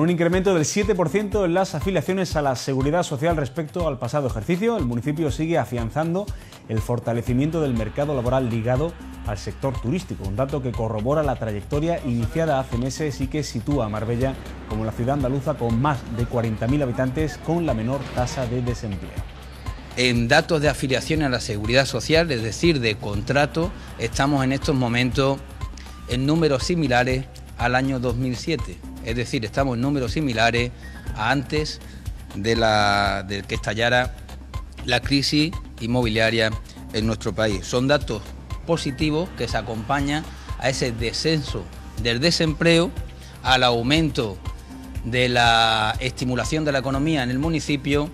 Un incremento del 7% en las afiliaciones a la seguridad social respecto al pasado ejercicio, el municipio sigue afianzando el fortalecimiento del mercado laboral ligado al sector turístico, un dato que corrobora la trayectoria iniciada hace meses y que sitúa a Marbella como la ciudad andaluza con más de 40.000 habitantes con la menor tasa de desempleo. En datos de afiliación a la seguridad social, es decir, de contrato, estamos en estos momentos en números similares al año 2007 es decir, estamos en números similares a antes de, la, de que estallara la crisis inmobiliaria en nuestro país. Son datos positivos que se acompañan a ese descenso del desempleo, al aumento de la estimulación de la economía en el municipio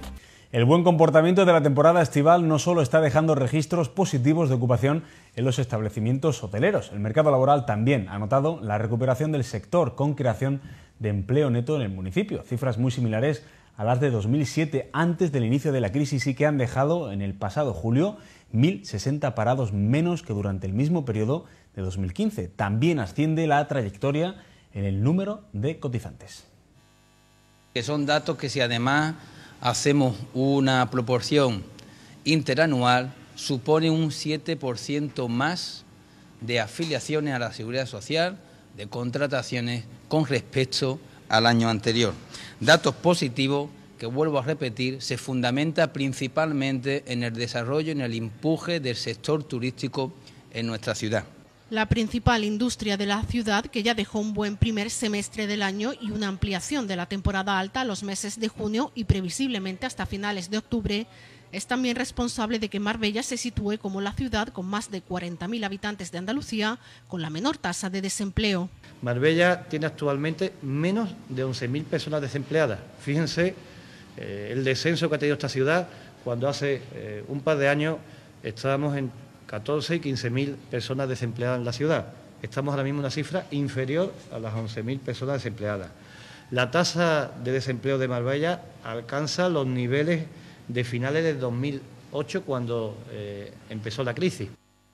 el buen comportamiento de la temporada estival no solo está dejando registros positivos de ocupación en los establecimientos hoteleros, el mercado laboral también ha notado la recuperación del sector con creación de empleo neto en el municipio, cifras muy similares a las de 2007 antes del inicio de la crisis y que han dejado en el pasado julio 1.060 parados menos que durante el mismo periodo de 2015. También asciende la trayectoria en el número de cotizantes. Que son datos que si además hacemos una proporción interanual, supone un 7% más de afiliaciones a la seguridad social, de contrataciones con respecto al año anterior. Datos positivos que vuelvo a repetir, se fundamenta principalmente en el desarrollo, en el empuje del sector turístico en nuestra ciudad la principal industria de la ciudad, que ya dejó un buen primer semestre del año y una ampliación de la temporada alta a los meses de junio y previsiblemente hasta finales de octubre, es también responsable de que Marbella se sitúe como la ciudad con más de 40.000 habitantes de Andalucía con la menor tasa de desempleo. Marbella tiene actualmente menos de 11.000 personas desempleadas. Fíjense eh, el descenso que ha tenido esta ciudad cuando hace eh, un par de años estábamos en 14 y 15 mil personas desempleadas en la ciudad. Estamos ahora mismo en una cifra inferior a las 11.000 personas desempleadas. La tasa de desempleo de Marbella alcanza los niveles de finales de 2008 cuando eh, empezó la crisis.